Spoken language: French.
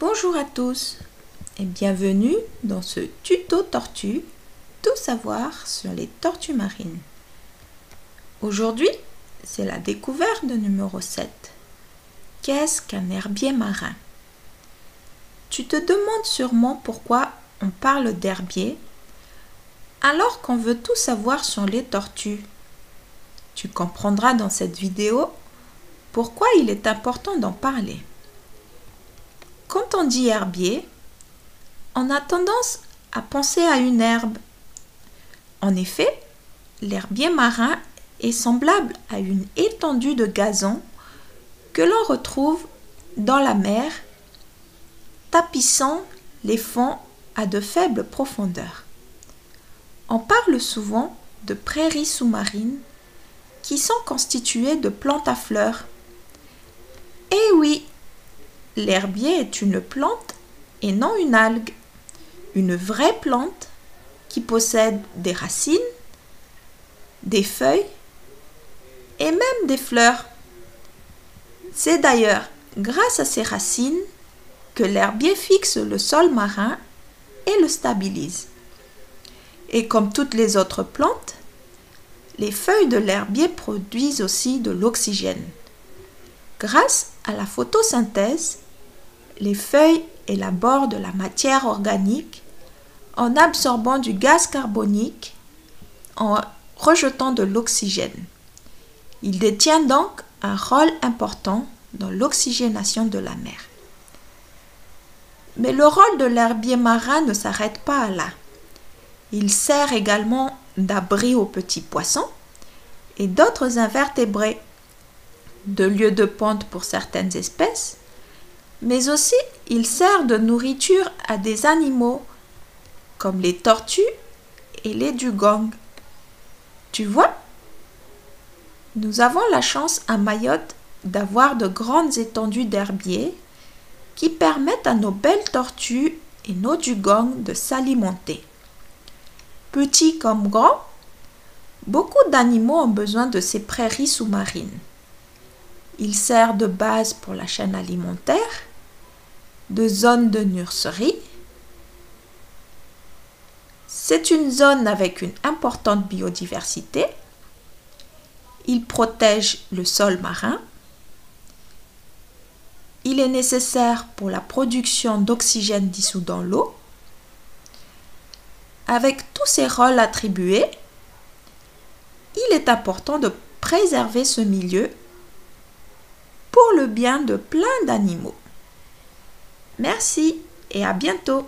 Bonjour à tous et bienvenue dans ce tuto tortue, tout savoir sur les tortues marines. Aujourd'hui, c'est la découverte numéro 7. Qu'est-ce qu'un herbier marin? Tu te demandes sûrement pourquoi on parle d'herbier alors qu'on veut tout savoir sur les tortues. Tu comprendras dans cette vidéo pourquoi il est important d'en parler. Quand on dit herbier, on a tendance à penser à une herbe. En effet, l'herbier marin est semblable à une étendue de gazon que l'on retrouve dans la mer, tapissant les fonds à de faibles profondeurs. On parle souvent de prairies sous-marines qui sont constituées de plantes à fleurs. L'herbier est une plante et non une algue. Une vraie plante qui possède des racines, des feuilles et même des fleurs. C'est d'ailleurs grâce à ces racines que l'herbier fixe le sol marin et le stabilise. Et comme toutes les autres plantes, les feuilles de l'herbier produisent aussi de l'oxygène. Grâce à la photosynthèse, les feuilles élaborent de la matière organique en absorbant du gaz carbonique, en rejetant de l'oxygène. Il détient donc un rôle important dans l'oxygénation de la mer. Mais le rôle de l'herbier marin ne s'arrête pas là. Il sert également d'abri aux petits poissons et d'autres invertébrés, de lieu de pente pour certaines espèces mais aussi il sert de nourriture à des animaux comme les tortues et les dugongs. Tu vois? Nous avons la chance à Mayotte d'avoir de grandes étendues d'herbiers qui permettent à nos belles tortues et nos dugongs de s'alimenter. Petits comme grands, beaucoup d'animaux ont besoin de ces prairies sous-marines. Il sert de base pour la chaîne alimentaire de zone de nurserie. C'est une zone avec une importante biodiversité. Il protège le sol marin. Il est nécessaire pour la production d'oxygène dissous dans l'eau. Avec tous ces rôles attribués, il est important de préserver ce milieu pour le bien de plein d'animaux. Merci et à bientôt